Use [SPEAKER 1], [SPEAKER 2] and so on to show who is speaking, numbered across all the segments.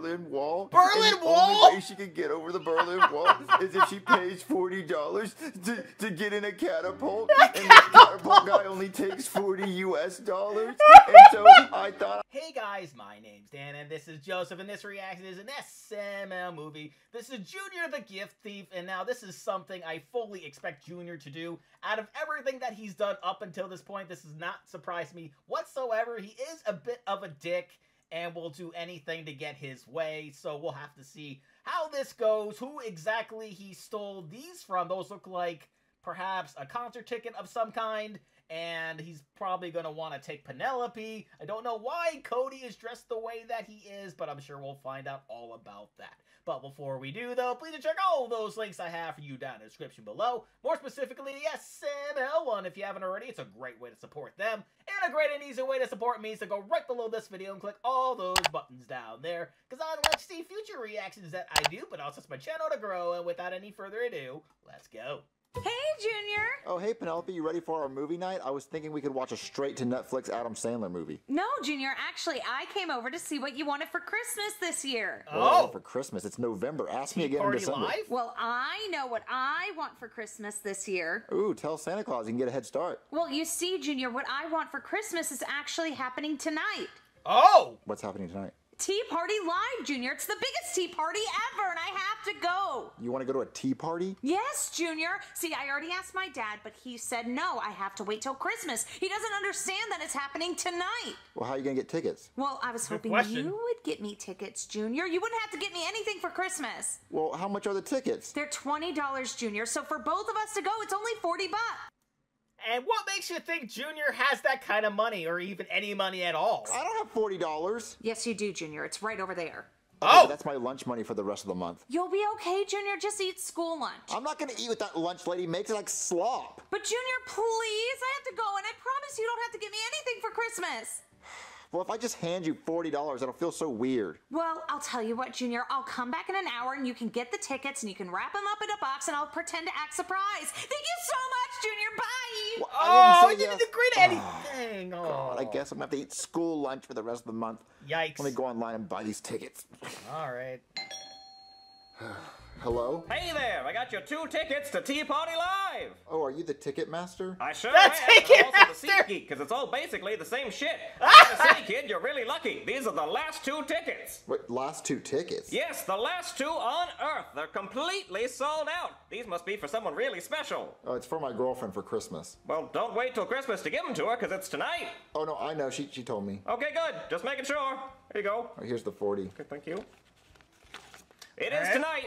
[SPEAKER 1] Berlin Wall.
[SPEAKER 2] Berlin
[SPEAKER 1] the
[SPEAKER 2] Wall?
[SPEAKER 1] only way she can get over the Berlin Wall is if she pays forty dollars to, to get in a catapult, and the catapult guy only takes forty U.S. dollars. And so I thought
[SPEAKER 2] Hey guys, my name's Dan and this is Joseph and this reaction is an SML movie. This is Junior the Gift Thief and now this is something I fully expect Junior to do. Out of everything that he's done up until this point, this does not surprise me whatsoever. He is a bit of a dick and will do anything to get his way, so we'll have to see how this goes, who exactly he stole these from. Those look like perhaps a concert ticket of some kind and he's probably going to want to take Penelope. I don't know why Cody is dressed the way that he is, but I'm sure we'll find out all about that. But before we do, though, please check all those links I have for you down in the description below. More specifically, the SML one. If you haven't already, it's a great way to support them. And a great and easy way to support me is to go right below this video and click all those buttons down there. Because I'd like to see future reactions that I do, but also it's my channel to grow. And without any further ado, let's go.
[SPEAKER 3] Hey, Junior.
[SPEAKER 1] Oh, hey, Penelope, you ready for our movie night? I was thinking we could watch a straight to Netflix Adam Sandler movie.
[SPEAKER 3] No, Junior. Actually, I came over to see what you wanted for Christmas this year.
[SPEAKER 1] Well,
[SPEAKER 2] Oh,
[SPEAKER 1] for Christmas. It's November. Ask me
[SPEAKER 2] Tea
[SPEAKER 1] again in
[SPEAKER 2] Party
[SPEAKER 1] December.
[SPEAKER 2] Live?
[SPEAKER 3] Well, I know what I want for Christmas this year.
[SPEAKER 1] Ooh, tell Santa Claus you can get a head start.
[SPEAKER 3] Well, you see, Junior, what I want for Christmas is actually happening tonight.
[SPEAKER 2] Oh!
[SPEAKER 1] What's happening tonight?
[SPEAKER 3] Tea Party Live, Junior. It's the biggest tea party ever, and I have to go.
[SPEAKER 1] You want to go to a tea party?
[SPEAKER 3] Yes, Junior. See, I already asked my dad, but he said no. I have to wait till Christmas. He doesn't understand that it's happening tonight.
[SPEAKER 1] Well, how are you going to get tickets?
[SPEAKER 3] Well, I was hoping you would get me tickets, Junior. You wouldn't have to get me anything for Christmas.
[SPEAKER 1] Well, how much are the tickets?
[SPEAKER 3] They're $20, Junior. So for both of us to go, it's only 40 bucks.
[SPEAKER 2] And what makes you think Junior has that kind of money or even any money at all?
[SPEAKER 1] I don't have forty dollars.
[SPEAKER 3] Yes, you do, Junior. It's right over there.
[SPEAKER 2] Oh!
[SPEAKER 1] that's my lunch money for the rest of the month.
[SPEAKER 3] You'll be okay, Junior. Just eat school lunch.
[SPEAKER 1] I'm not going to eat what that lunch lady makes. It like slop.
[SPEAKER 3] But Junior, please, I have to go, and I promise you don't have to get me anything for Christmas.
[SPEAKER 1] Well, if I just hand you forty dollars, it'll feel so weird.
[SPEAKER 3] Well, I'll tell you what, Junior. I'll come back in an hour, and you can get the tickets, and you can wrap them up in a box, and I'll pretend to act surprised. Thank you so much, Junior. Bye.
[SPEAKER 1] Well,
[SPEAKER 2] Oh,
[SPEAKER 1] I
[SPEAKER 2] you
[SPEAKER 1] didn't say
[SPEAKER 2] didn't agree to ah. anything. Oh,
[SPEAKER 1] God, I oh. guess I'm gonna have to eat school lunch for the rest of the month.
[SPEAKER 2] Yikes.
[SPEAKER 1] Let me go online and buy these tickets.
[SPEAKER 2] All right.
[SPEAKER 1] Hello?
[SPEAKER 4] Hey there, I got your two tickets to Tea Party Live.
[SPEAKER 1] Oh, are you the ticket master?
[SPEAKER 4] I sure
[SPEAKER 2] That's
[SPEAKER 4] am. and
[SPEAKER 2] Ticket
[SPEAKER 4] I'm also the
[SPEAKER 2] Master.
[SPEAKER 4] SeatGeek, because it's all basically the same shit. I gotta say, kid, you're really lucky. These are the last two tickets.
[SPEAKER 1] Wait, last two tickets.
[SPEAKER 4] Yes, the last two on Earth. They're completely sold out. These must be for someone really special.
[SPEAKER 1] Oh, it's for my girlfriend for Christmas.
[SPEAKER 4] Well, don't wait till Christmas to give them to her, because it's tonight.
[SPEAKER 1] Oh no, I know. She she told me.
[SPEAKER 4] Okay, good. Just making sure. Here you go.
[SPEAKER 1] Oh, here's the forty.
[SPEAKER 4] Okay, thank you. It is
[SPEAKER 2] Alright.
[SPEAKER 4] tonight.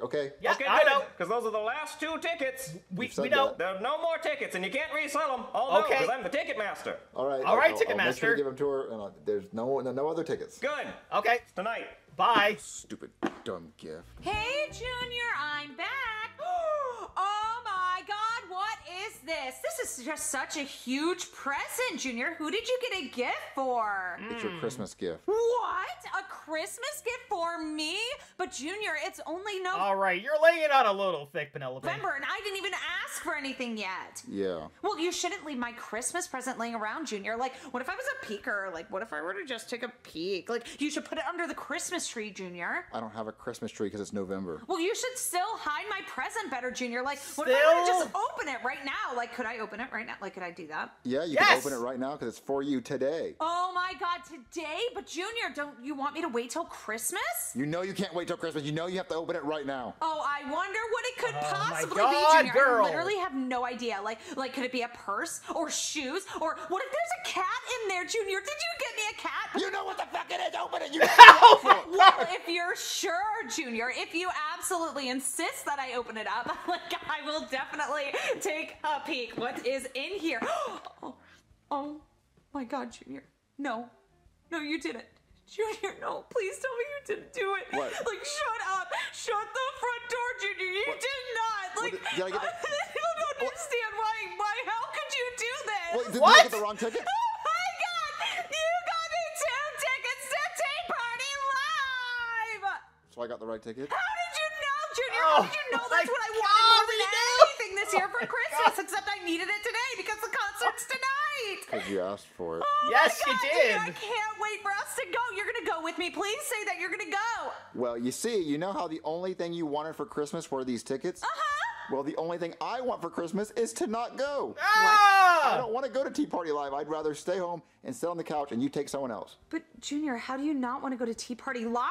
[SPEAKER 1] I, okay.
[SPEAKER 2] Yeah,
[SPEAKER 4] okay,
[SPEAKER 2] I know.
[SPEAKER 4] Because those are the last two tickets.
[SPEAKER 2] We,
[SPEAKER 1] You've
[SPEAKER 2] we know.
[SPEAKER 1] that.
[SPEAKER 4] There are no more tickets, and you can't resell them. Oh, no,
[SPEAKER 2] Okay.
[SPEAKER 4] because I'm the ticket master.
[SPEAKER 1] All right.
[SPEAKER 2] All right,
[SPEAKER 1] I'll- I'll make sure
[SPEAKER 2] Ticketmaster.
[SPEAKER 1] to give them to her, and I'll, there's no, no no other tickets.
[SPEAKER 4] Good.
[SPEAKER 2] Okay.
[SPEAKER 4] Tonight.
[SPEAKER 2] Bye.
[SPEAKER 1] Stupid dumb gift.
[SPEAKER 3] Hey, Junior, I'm back. Oh my God, what is this? This is just such a huge present, Junior. Who did you get a gift for?
[SPEAKER 1] It's your Christmas gift.
[SPEAKER 3] What? A Christmas gift for me? But Junior, it's only
[SPEAKER 2] All right. You're laying it on a little thick, Penelope.
[SPEAKER 3] November, and I didn't even ask for anything yet.
[SPEAKER 1] Yeah.
[SPEAKER 3] Well, you shouldn't leave my Christmas present laying around, Junior. Like, what if I was a peeker? Like, what if I were to just take a peek? Like, you should put it under the Christmas tree, Junior.
[SPEAKER 1] I don't have a Christmas tree because it's November.
[SPEAKER 3] Well, you should still hide my present better, Junior. Like, what if I were to just open it right now? Like, could I open it right now? Like, could I do that?
[SPEAKER 1] Yeah, you
[SPEAKER 2] Yes!
[SPEAKER 1] can open it right now because it's for you today.
[SPEAKER 3] Oh my God, today? But Junior, don't you want me to wait till Christmas?
[SPEAKER 1] You know you can't wait till Christmas. You know you have to open it right now.
[SPEAKER 3] Oh, I wonder what it could
[SPEAKER 2] Oh my
[SPEAKER 3] possibly
[SPEAKER 2] God,
[SPEAKER 3] be, Junior.
[SPEAKER 2] girl.
[SPEAKER 3] I literally have no idea. Like, like, could it be a purse or shoes or what if there's a cat in there, Junior? Did you get me a cat?
[SPEAKER 1] You know what the fuck it is. Open it. You oh
[SPEAKER 3] Well, if you're sure, Junior, if you absolutely insist that I open it up, like I will definitely take a peek. What is in here? Oh, oh my God, Junior! No, no, you didn't. Junior, no, please tell me you didn't do it.
[SPEAKER 1] What?
[SPEAKER 3] Like, shut up. Shut the front door, Junior. You
[SPEAKER 1] What?
[SPEAKER 3] did not. Like,
[SPEAKER 1] did- did I get that-
[SPEAKER 3] don't understand why. Why? How could you do this?
[SPEAKER 1] Wait, did
[SPEAKER 2] What?
[SPEAKER 1] you get the wrong ticket?
[SPEAKER 3] Oh my God! You got me two tickets to Tea Party Live.
[SPEAKER 1] So I got the right ticket.
[SPEAKER 3] How did you know, Junior?
[SPEAKER 2] Oh,
[SPEAKER 3] How did you know that's what I
[SPEAKER 2] God,
[SPEAKER 3] wanted more than anything this year for Christmas, except I needed it today because the concert's tonight.
[SPEAKER 1] Because you asked for it.
[SPEAKER 3] Oh
[SPEAKER 2] Yes,
[SPEAKER 3] my
[SPEAKER 2] you did.
[SPEAKER 3] Junior, I can't wait for us to go. You're gonna go with me. Please say that you're gonna go.
[SPEAKER 1] Well, you see, you know how the only thing you wanted for Christmas were these tickets?
[SPEAKER 3] Uh huh.
[SPEAKER 1] Well, the only thing I want for Christmas is to not go. I
[SPEAKER 2] Ah!
[SPEAKER 1] don't want to go to Tea Party Live. I'd rather stay home and sit on the couch and you take someone else.
[SPEAKER 3] But Junior, how do you not want to go to Tea Party Live?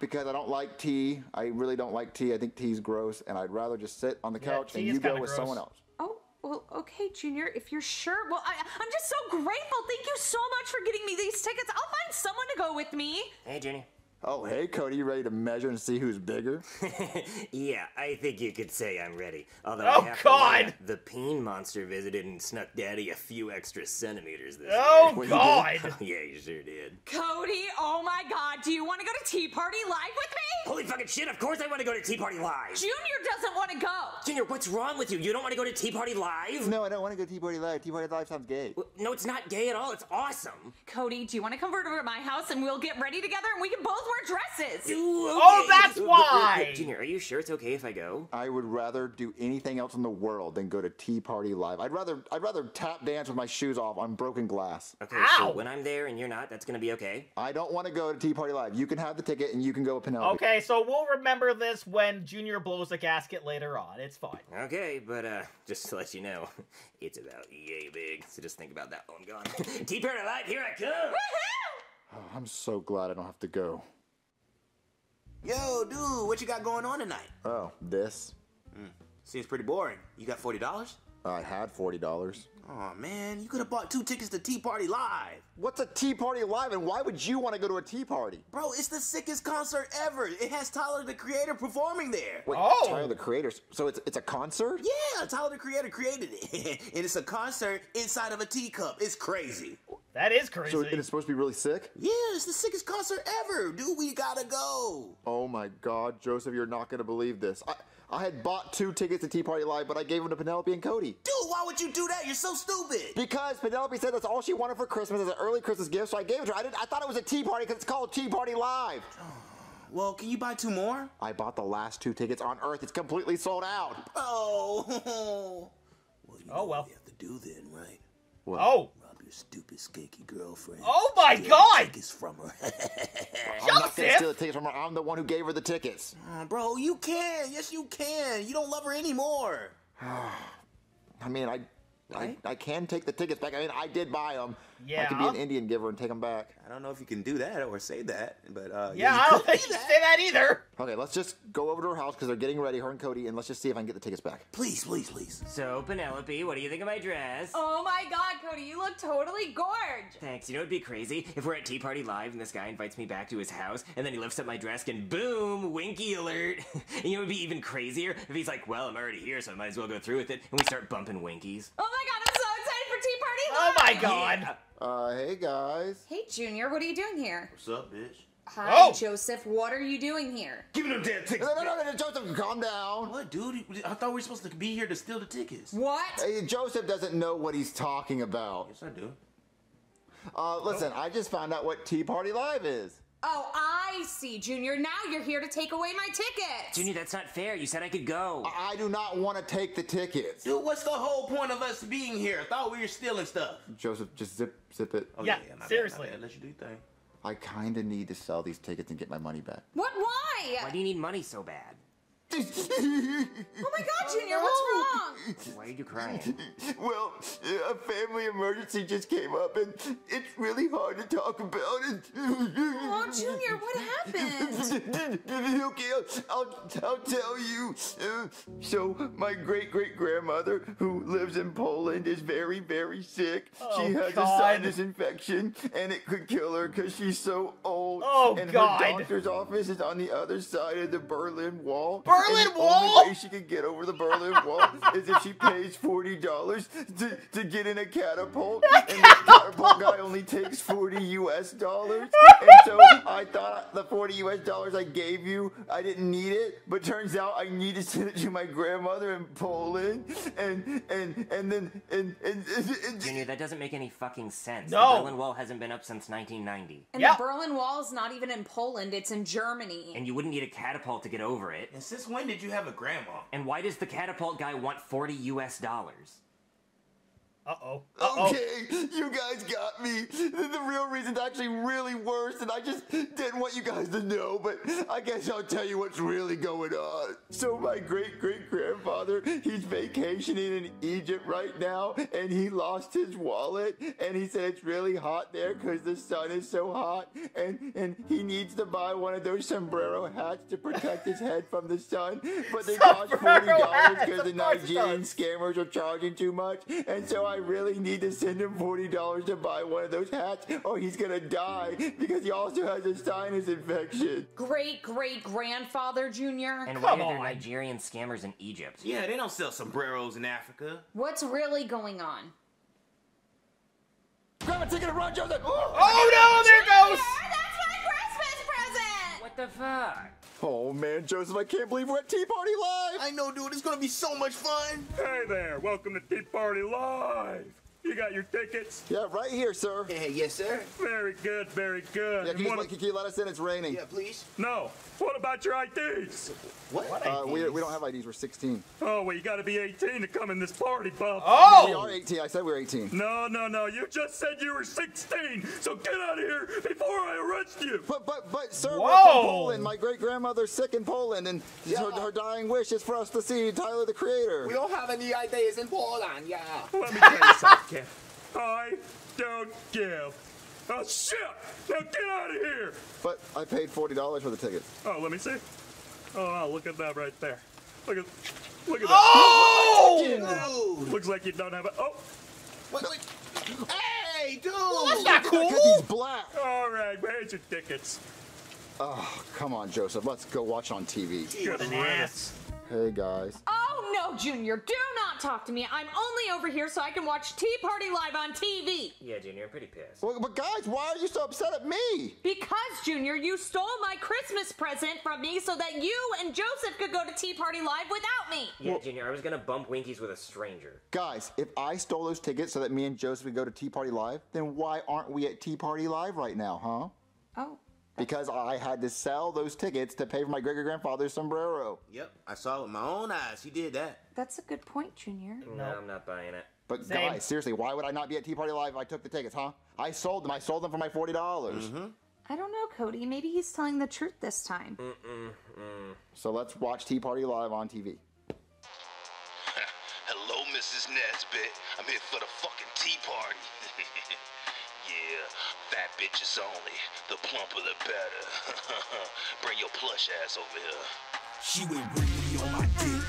[SPEAKER 1] Because I don't like tea. I really don't like tea. I think tea's gross, and I'd rather just sit on the
[SPEAKER 2] Yeah,
[SPEAKER 1] couch and you go
[SPEAKER 2] kinda
[SPEAKER 1] with
[SPEAKER 2] gross.
[SPEAKER 1] someone else.
[SPEAKER 3] Oh, well, okay, Junior, if you're sure. Well, I, I'm just so grateful. Thank you so much for getting me these tickets. I'll find someone to go with me.
[SPEAKER 4] Hey, Junior.
[SPEAKER 1] Oh, hey, Cody, you ready to measure and see who's bigger?
[SPEAKER 5] yeah, I think you could say I'm ready. Although
[SPEAKER 2] Oh,
[SPEAKER 5] I have
[SPEAKER 2] God.
[SPEAKER 5] to warn ya, the peen monster visited and snuck Daddy a few extra centimeters this
[SPEAKER 2] Oh
[SPEAKER 1] Wait, you
[SPEAKER 2] God!
[SPEAKER 5] yeah, you sure did.
[SPEAKER 3] Cody, oh my God, do you want to go to Tea Party Live with me?
[SPEAKER 5] Holy fucking shit! Of course I want to go to Tea Party Live.
[SPEAKER 3] Junior doesn't want to go.
[SPEAKER 5] Junior, what's wrong with you? You don't want to go to Tea Party Live?
[SPEAKER 1] no, I don't want to go to Tea Party Live. Tea Party Live sounds gay.
[SPEAKER 5] W- No, it's not gay at all. It's awesome.
[SPEAKER 3] Cody, do you want to come over to my house and we'll get ready together and we can both wear dresses?
[SPEAKER 5] Ooh,
[SPEAKER 2] Oh, that's why.
[SPEAKER 5] Junior, are you sure it's okay if I go?
[SPEAKER 1] I would rather do anything else in the world than go to Tea Party Live. I'd rather I'd rather tap dance with my shoes off on broken glass.
[SPEAKER 5] Okay,
[SPEAKER 2] Ow.
[SPEAKER 5] so when I'm there and you're not, that's gonna be okay.
[SPEAKER 1] I don't want to go to Tea Party Live. You can have the ticket and you can go with Penelope.
[SPEAKER 2] Okay, so we'll remember this when Junior blows a gasket later on. It's fine.
[SPEAKER 5] Okay, but uh, just to let you know, it's about yay big. So just think about that while I'm gone. Tea Party Live, here I come.
[SPEAKER 1] Oh, I'm so glad I don't have to go.
[SPEAKER 6] Yo, dude, what you got going on tonight?
[SPEAKER 1] Oh, this?
[SPEAKER 6] Hmm, seems pretty boring. You got forty dollars?
[SPEAKER 1] I had forty dollars.
[SPEAKER 6] Oh man, you could have bought two tickets to Tea Party Live.
[SPEAKER 1] What's a Tea Party Live, and why would you want to go to a tea party?
[SPEAKER 6] Bro, it's the sickest concert ever. It has Tyler the Creator performing there.
[SPEAKER 1] Wait,
[SPEAKER 2] Oh.
[SPEAKER 1] Tyler the creators. So it's it's a concert?
[SPEAKER 6] Yeah, Tyler the Creator created it. and it's a concert inside of a teacup. It's crazy.
[SPEAKER 2] That is crazy.
[SPEAKER 1] So it's supposed to be really sick?
[SPEAKER 6] Yeah, it's the sickest concert ever. Dude, we gotta go.
[SPEAKER 1] Oh my God, Joseph, you're not gonna believe this. I I had bought two tickets to Tea Party Live, but I gave them to Penelope and Cody.
[SPEAKER 6] Dude, why would you do that? You're so stupid.
[SPEAKER 1] Because Penelope said that's all she wanted for Christmas as an early Christmas gift, so I gave it to her. I, didn't, I thought it was a tea party because it's called Tea Party Live.
[SPEAKER 6] Well, can you buy two more?
[SPEAKER 1] I bought the last two tickets on Earth. It's completely sold out.
[SPEAKER 6] Oh. well, you oh, know
[SPEAKER 2] Oh, well.
[SPEAKER 6] What we have to do then, right?
[SPEAKER 2] oh,
[SPEAKER 6] Rob your stupid skanky girlfriend.
[SPEAKER 2] Oh my
[SPEAKER 6] Steal
[SPEAKER 2] God!
[SPEAKER 6] Tickets from her.
[SPEAKER 1] I'm not gonna steal the tickets from her. I'm the one who gave her the tickets.
[SPEAKER 6] Oh, bro, you can. Yes, you can. You don't love her anymore.
[SPEAKER 1] I mean, I, I, I can take the tickets back. I mean, I did buy them. Yeah. I could be
[SPEAKER 2] Yeah.
[SPEAKER 1] an Indian giver and take them back.
[SPEAKER 6] I don't know if you can do that or say that, but uh,
[SPEAKER 2] yeah,
[SPEAKER 6] you
[SPEAKER 2] I don't think
[SPEAKER 6] do
[SPEAKER 2] you say that either.
[SPEAKER 1] Okay, let's just go over to her house because they're getting ready, her and Cody, and let's just see if I can get the tickets back.
[SPEAKER 6] Please, please, please.
[SPEAKER 5] So, Penelope, what do you think of my dress?
[SPEAKER 3] Oh my God, Cody, you look totally gorge.
[SPEAKER 5] Thanks. You know it'd be crazy if we're at Tea Party Live and this guy invites me back to his house and then he lifts up my dress and boom, winky alert. and you know it'd be even crazier if he's like, "Well, I'm already here, so I might as well go through with it," and we start bumping winkies.
[SPEAKER 3] Oh my God, I'm so excited for Tea Party
[SPEAKER 2] Oh my God.
[SPEAKER 5] Yeah.
[SPEAKER 1] Uh, hey guys.
[SPEAKER 7] Hey, Junior, what are you doing here?
[SPEAKER 6] What's up, bitch?
[SPEAKER 7] Hi,
[SPEAKER 2] Oh.
[SPEAKER 7] Joseph, what are you doing here?
[SPEAKER 6] Give me them damn tickets.
[SPEAKER 1] No, no, no, no, Joseph, calm down.
[SPEAKER 6] What, dude? I thought we were supposed to be here to steal the tickets.
[SPEAKER 7] What?
[SPEAKER 1] Hey, Joseph doesn't know what he's talking about.
[SPEAKER 6] Yes, I do.
[SPEAKER 1] Uh, listen, I just found out what Tea Party Live is.
[SPEAKER 7] Oh, I see, Junior. Now you're here to take away my ticket.
[SPEAKER 5] Junior, that's not fair. You said I could go.
[SPEAKER 1] I do not want to take the tickets.
[SPEAKER 6] Dude, what's the whole point of us being here? I thought we were stealing stuff.
[SPEAKER 1] Joseph, just zip, zip it.
[SPEAKER 6] Oh,
[SPEAKER 2] Yeah,
[SPEAKER 6] my bad,
[SPEAKER 2] seriously.
[SPEAKER 6] my bad. Let you do your thing.
[SPEAKER 1] I kind of need to sell these tickets and get my money back.
[SPEAKER 7] What? Why?
[SPEAKER 5] Why do you need money so bad?
[SPEAKER 7] Oh my God, Junior, what's wrong?
[SPEAKER 5] Why are you crying?
[SPEAKER 1] well, a family emergency just came up, and it's really hard to talk about it.
[SPEAKER 7] Oh, Junior, what happened?
[SPEAKER 1] okay, I'll, I'll, I'll tell you. Uh, so, my great great grandmother, who lives in Poland, is very, very sick.
[SPEAKER 2] Oh,
[SPEAKER 1] she has
[SPEAKER 2] God.
[SPEAKER 1] a sinus infection, and it could kill her because she's so old.
[SPEAKER 2] Oh,
[SPEAKER 1] and
[SPEAKER 2] God.
[SPEAKER 1] her doctor's office is on the other side of the Berlin Wall.
[SPEAKER 2] Berlin
[SPEAKER 1] and the
[SPEAKER 2] Wall?
[SPEAKER 1] Only way she could get over the Berlin Wall is if she pays forty dollars to, to get in a catapult, and the catapult guy only takes forty U.S. dollars. And so I thought the forty U.S. dollars I gave you, I didn't need it, but turns out I need to send it to my grandmother in Poland, and and and then and and, and, and
[SPEAKER 5] Junior, that doesn't make any fucking sense.
[SPEAKER 2] No.
[SPEAKER 5] The Berlin Wall hasn't been up since 1990.
[SPEAKER 7] And
[SPEAKER 2] Yeah.
[SPEAKER 7] the Berlin Wall is not even in Poland, it's in Germany.
[SPEAKER 5] And you wouldn't need a catapult to get over it.
[SPEAKER 6] And since when did you have a grandma?
[SPEAKER 5] And why does the catapult guy want 40 US dollars?
[SPEAKER 2] Uh oh. Uh oh.
[SPEAKER 1] Okay, you guys got me. The, the real reason's actually really worse, and I just didn't want you guys to know, but I guess I'll tell you what's really going on. So, my great great grandfather, he's vacationing in Egypt right now, and he lost his wallet, and he said it's really hot there because the sun is so hot, and, and he needs to buy one of those sombrero hats to protect his head from the sun, but they cost $40 because the
[SPEAKER 2] of course it
[SPEAKER 1] Nigerian scammers are charging too much, and so I really need to send him forty dollars to buy one of those hats, or he's gonna die because he also has a sinus infection.
[SPEAKER 3] Great great grandfather Junior.
[SPEAKER 5] And why
[SPEAKER 2] Come
[SPEAKER 5] are there
[SPEAKER 2] on.
[SPEAKER 5] Nigerian scammers in Egypt?
[SPEAKER 6] Yeah, they don't sell sombreros in Africa.
[SPEAKER 3] What's really going on?
[SPEAKER 1] Grab a ticket and run, Joseph!
[SPEAKER 2] Oh no, there goes!
[SPEAKER 3] That's my Christmas present!
[SPEAKER 5] What the fuck?
[SPEAKER 1] Oh man, Joseph, I can't believe we're at Tea Party Live.
[SPEAKER 6] I know, dude. It's gonna be so much fun.
[SPEAKER 8] Hey there, welcome to Tea Party Live. You got your tickets?
[SPEAKER 1] Yeah, right here, sir.
[SPEAKER 6] Hey, yes, sir.
[SPEAKER 8] Very good, very good.
[SPEAKER 1] Yeah,
[SPEAKER 8] And
[SPEAKER 1] can you,
[SPEAKER 8] what-
[SPEAKER 1] can you let us in? It's raining.
[SPEAKER 6] Yeah, please.
[SPEAKER 8] no, what about your IDs?
[SPEAKER 6] What?
[SPEAKER 1] Uh, we, we don't have IDs. We're 16.
[SPEAKER 8] Oh, well, you gotta be 18 to come in this party, bub.
[SPEAKER 1] We
[SPEAKER 2] Oh!
[SPEAKER 1] are 18. I said we are 18.
[SPEAKER 8] No, no, no, you just said you were 16, so get out of here before I arrest you.
[SPEAKER 1] But but but sir, we're
[SPEAKER 2] Whoa.
[SPEAKER 1] from Poland. My great grandmother's sick in Poland, and her, her dying wish is for us to see Tyler the Creator.
[SPEAKER 6] We don't have any IDs in Poland, yeah.
[SPEAKER 8] Let me tell you something, kid. I don't give Oh shit. Now get out of here.
[SPEAKER 1] But I paid forty dollars for the ticket.
[SPEAKER 8] Oh, let me see. Oh, wow, look at that right there. Look at, look at that.
[SPEAKER 2] Oh!
[SPEAKER 6] Dude.
[SPEAKER 8] that. Looks like you don't have a. Oh,
[SPEAKER 6] Wait, wait. Hey, dude.
[SPEAKER 2] That's not cool!
[SPEAKER 1] Because he's black.
[SPEAKER 8] all right, where's your tickets?
[SPEAKER 1] Oh, come on, Joseph. Let's go watch on TV.
[SPEAKER 8] Good
[SPEAKER 2] an ass.
[SPEAKER 1] Hey guys.
[SPEAKER 3] Oh Oh, no, Junior, do not talk to me. I'm only over here so I can watch Tea Party Live on TV.
[SPEAKER 5] Yeah, Junior, I'm pretty pissed.
[SPEAKER 1] Well, but guys, why are you so upset at me?
[SPEAKER 3] Because, Junior, you stole my Christmas present from me so that you and Joseph could go to Tea Party Live without me.
[SPEAKER 5] Yeah, Junior, I was gonna bump Winkies with a stranger.
[SPEAKER 1] Guys, if I stole those tickets so that me and Joseph could go to Tea Party Live, then why aren't we at Tea Party Live right now, huh?
[SPEAKER 3] Oh.
[SPEAKER 1] Because I had to sell those tickets to pay for my great great grandfather's sombrero.
[SPEAKER 6] Yep, I saw it with my own eyes. He did that.
[SPEAKER 3] That's a good point, Junior.
[SPEAKER 5] No, I'm not buying it.
[SPEAKER 1] But
[SPEAKER 2] Same.
[SPEAKER 1] guys, seriously, why would I not be at Tea Party Live if I took the tickets, huh? I sold them. I sold them for my forty dollars. Mm-hmm.
[SPEAKER 3] I don't know, Cody. Maybe he's telling the truth this time.
[SPEAKER 1] So let's watch Tea Party Live on TV.
[SPEAKER 9] Hello, Mrs. Nesbitt. I'm here for the fucking tea party. Fat bitches only. The plumper the better. Bring your plush ass over here.
[SPEAKER 10] She went dick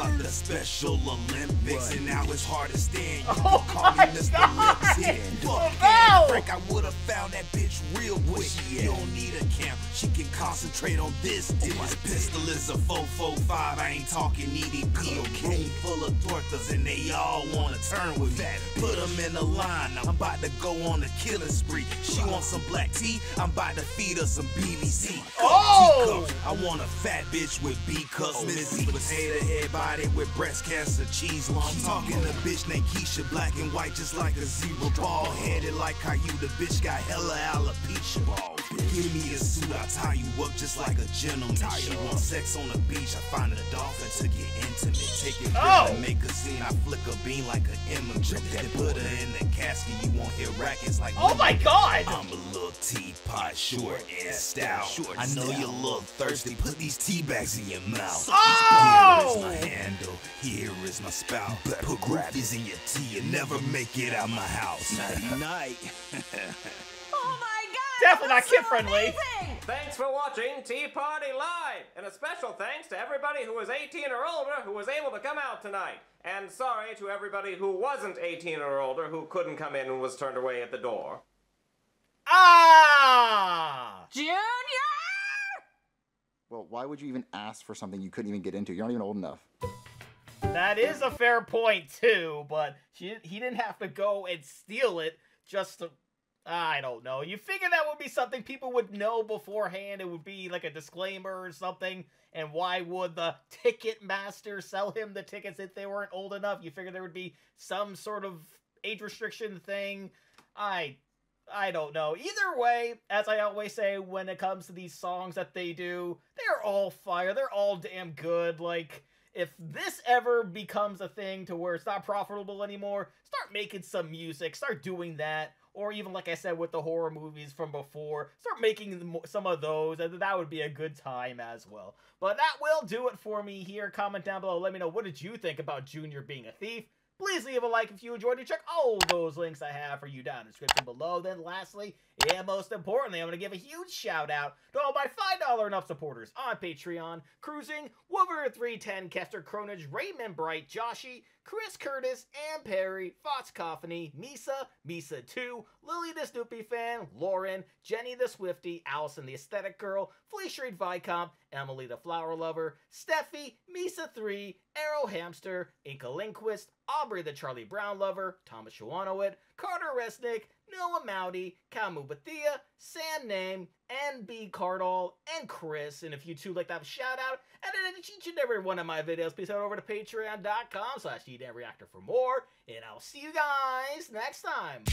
[SPEAKER 10] like the Special Olympics, and now it's hard to stand. You
[SPEAKER 2] Oh
[SPEAKER 10] call me
[SPEAKER 2] my
[SPEAKER 10] Mr.
[SPEAKER 2] God!
[SPEAKER 10] Lipstick. Fuck Frank, I would have found that bitch real quick. You don't need a camp, she can concentrate on this dick. This pistol is a 445, I ain't talking EDP, okay? Full of tortas, and they all wanna turn with that. Put them in a line, I'm about to go on a killing spree. She wants some black tea, I'm about to feed her some BBC.
[SPEAKER 2] Oh!
[SPEAKER 10] I want a fat bitch with B cups, Missy potato head body with breast cancer, cheese lump. Talking a bitch named Keisha, black and white, just like a zebra. Ball headed like Caillou, the bitch got hella alopecia. Ball. Give me a suit, I'll tie you up just like a gentleman. She wants sex on the beach, I find a dolphin to get intimate. Take it
[SPEAKER 2] Oh!
[SPEAKER 10] make a scene, I flick a bean like an immigrant. Then put her in the casket, you won't hear rackets like
[SPEAKER 2] Oh my god!
[SPEAKER 10] I'm a little teapot, short and stout. I know you're a little thirsty. Put these tea bags in your mouth.
[SPEAKER 2] Oh!
[SPEAKER 10] Here is my handle. Here is my spout. Put grappies in your tea and never make it out my house. Night night.
[SPEAKER 3] Oh my god!
[SPEAKER 2] Definitely not
[SPEAKER 3] that's so
[SPEAKER 2] kid-friendly.
[SPEAKER 3] amazing!
[SPEAKER 4] Thanks for watching Tea Party Live! And a special thanks to everybody who was 18 or older who was able to come out tonight. And sorry to everybody who wasn't 18 or older who couldn't come in and was turned away at the door.
[SPEAKER 2] Ah!
[SPEAKER 3] Junior!
[SPEAKER 1] Well, why would you even ask for something you couldn't even get into? You're not even old enough.
[SPEAKER 2] That is a fair point too, but she, he didn't have to go and steal it just to. I don't know. You figure that would be something people would know beforehand. It would be like a disclaimer or something. And why would the ticket master sell him the tickets if they weren't old enough? You figure there would be some sort of age restriction thing. I I don't know. Either way, as I always say when it comes to these songs that they do, they're all fire. They're all damn good. Like, if this ever becomes a thing to where it's not profitable anymore, start making some music, start doing that. Or even, like I said, with the horror movies from before, start making some of those, and that would be a good time as well. But that will do it for me here. Comment down below. Let me know what did you think about Junior being a thief. Please leave a like if you enjoyed it. Check all those links I have for you down in the description below. Then lastly, and most importantly, I'm going to give a huge shout out to all my $5 and up supporters on Patreon. Cruising, Wolver310, Kester Cronage, Raymond Bright, Joshy, Chris Curtis, and Perry, Fox Coffany, Misa, Misa2, Lily the Snoopy fan, Lauren, Jenny the Swifty, Allison the Aesthetic Girl, Fleece Reed Vicomp, Emily the Flower Lover, Steffi, Misa3, Arrow Hamster, Inca Linquist, Aubrey the Charlie Brown Lover, Thomas Shawanowit, Carter Resnick, Noah Mowdy, Kamu Bathia, Sam Name, and B Cardall, and Chris. And if you two like to have a shout out and in each and every one of my videos, please head over to patreon.com slash reactor for more. And I'll see you guys next time.